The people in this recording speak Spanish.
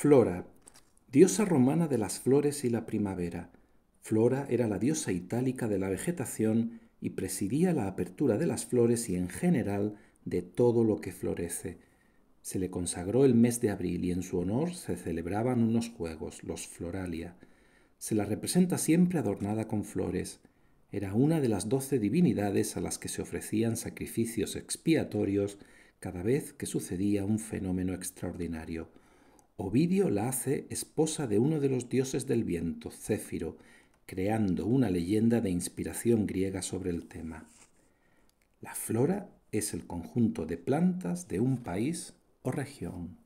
Flora, diosa romana de las flores y la primavera. Flora era la diosa itálica de la vegetación y presidía la apertura de las flores y en general de todo lo que florece. Se le consagró el mes de abril y en su honor se celebraban unos juegos, los Floralia. Se la representa siempre adornada con flores. Era una de las doce divinidades a las que se ofrecían sacrificios expiatorios cada vez que sucedía un fenómeno extraordinario. Ovidio la hace esposa de uno de los dioses del viento, Céfiro, creando una leyenda de inspiración griega sobre el tema. La flora es el conjunto de plantas de un país o región.